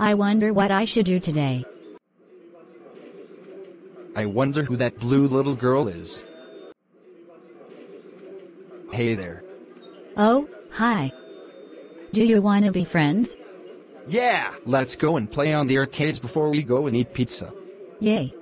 I wonder what I should do today. I wonder who that blue little girl is. Hey there. Oh, hi. Do you want to be friends? Yeah, let's go and play on the arcades before we go and eat pizza. Yay.